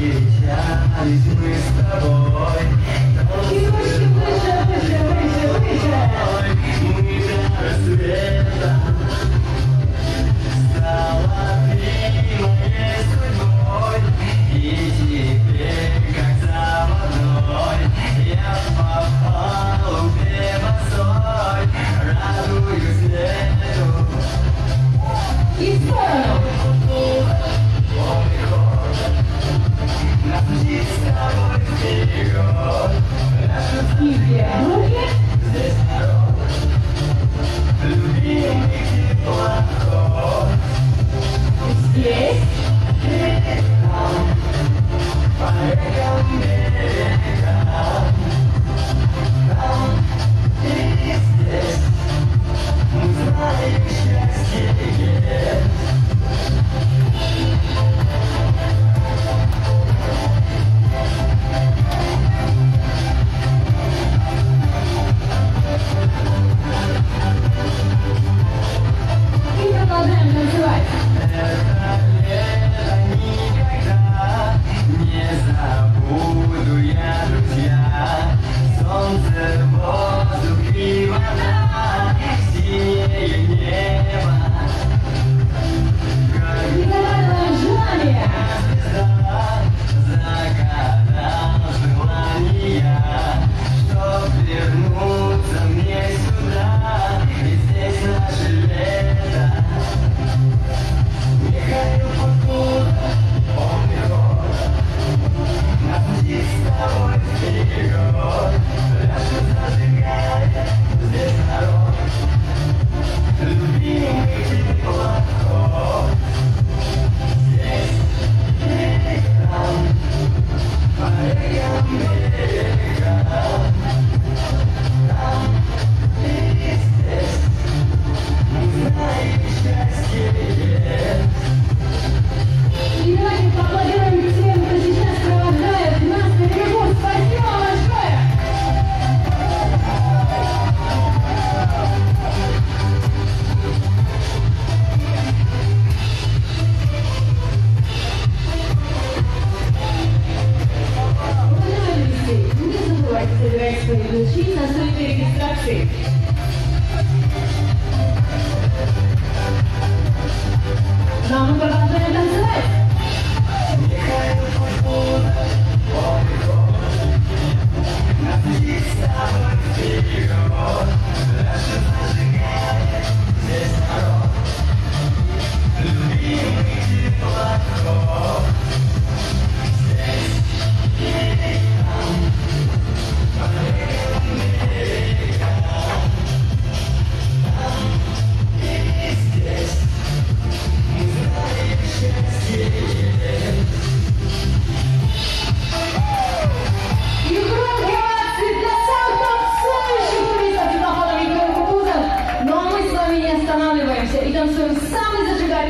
Yeah, yeah, Yeah. Here the rest of the machine.